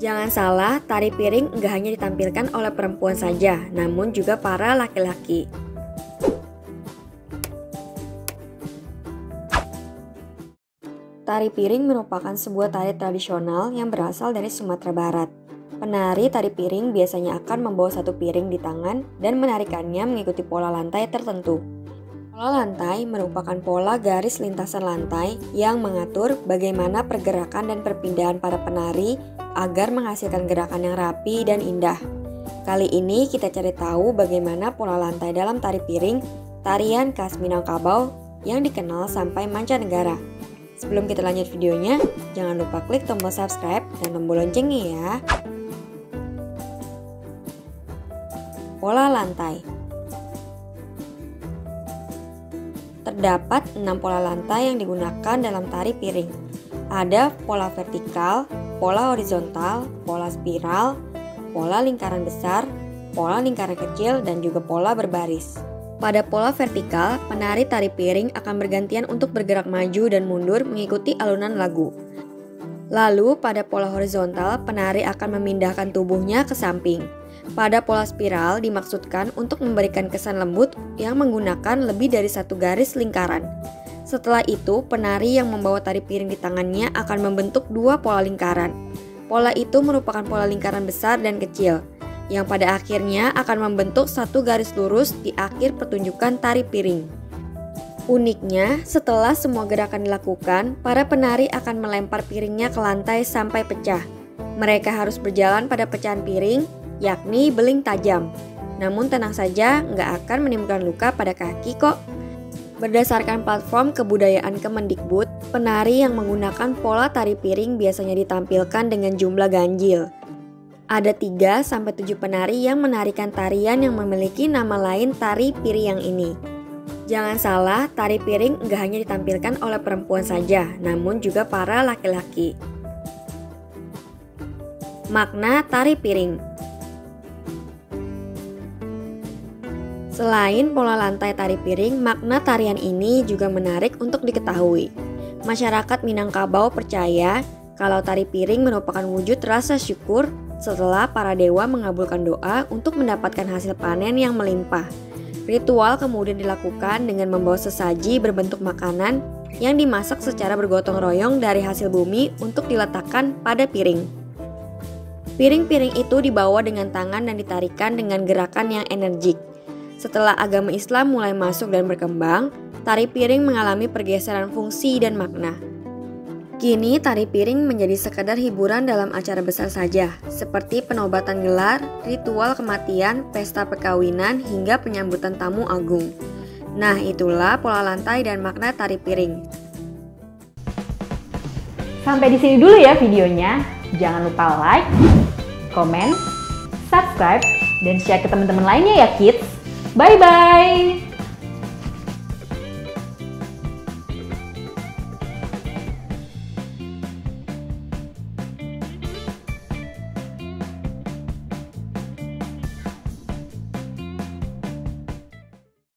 Jangan salah, tari piring nggak hanya ditampilkan oleh perempuan saja, namun juga para laki-laki. Tari piring merupakan sebuah tari tradisional yang berasal dari Sumatera Barat. Penari tari piring biasanya akan membawa satu piring di tangan dan menarikannya mengikuti pola lantai tertentu. Pola lantai merupakan pola garis lintasan lantai yang mengatur bagaimana pergerakan dan perpindahan para penari agar menghasilkan gerakan yang rapi dan indah. Kali ini kita cari tahu bagaimana pola lantai dalam tari piring, tarian khas Minangkabau yang dikenal sampai mancanegara. Sebelum kita lanjut videonya, jangan lupa klik tombol subscribe dan tombol loncengnya ya. Pola lantai Terdapat 6 pola lantai yang digunakan dalam tari piring. Ada pola vertikal, pola horizontal, pola spiral, pola lingkaran besar, pola lingkaran kecil, dan juga pola berbaris. Pada pola vertikal, penari tari piring akan bergantian untuk bergerak maju dan mundur mengikuti alunan lagu. Lalu, pada pola horizontal, penari akan memindahkan tubuhnya ke samping. Pada pola spiral dimaksudkan untuk memberikan kesan lembut yang menggunakan lebih dari satu garis lingkaran. Setelah itu, penari yang membawa tari piring di tangannya akan membentuk dua pola lingkaran. Pola itu merupakan pola lingkaran besar dan kecil yang pada akhirnya akan membentuk satu garis lurus di akhir pertunjukan tari piring. Uniknya, setelah semua gerakan dilakukan, para penari akan melempar piringnya ke lantai sampai pecah. Mereka harus berjalan pada pecahan piring, yakni beling tajam. Namun tenang saja, nggak akan menimbulkan luka pada kaki kok. Berdasarkan platform kebudayaan Kemendikbud, penari yang menggunakan pola tari piring biasanya ditampilkan dengan jumlah ganjil, ada 3 sampai 7 penari yang menarikan tarian yang memiliki nama lain tari piring ini. Jangan salah, tari piring nggak hanya ditampilkan oleh perempuan saja, namun juga para laki-laki. Makna tari piring Selain pola lantai tari piring, makna tarian ini juga menarik untuk diketahui. Masyarakat Minangkabau percaya kalau tari piring merupakan wujud rasa syukur setelah para dewa mengabulkan doa untuk mendapatkan hasil panen yang melimpah. Ritual kemudian dilakukan dengan membawa sesaji berbentuk makanan yang dimasak secara bergotong royong dari hasil bumi untuk diletakkan pada piring. Piring-piring itu dibawa dengan tangan dan ditarikan dengan gerakan yang energik. Setelah agama Islam mulai masuk dan berkembang, tari piring mengalami pergeseran fungsi dan makna. Kini tari piring menjadi sekadar hiburan dalam acara besar saja, seperti penobatan gelar, ritual kematian, pesta perkawinan, hingga penyambutan tamu agung. Nah, itulah pola lantai dan makna tari piring. Sampai di sini dulu ya videonya. Jangan lupa like, komen, subscribe, dan share ke teman-teman lainnya ya kids. Bye-bye!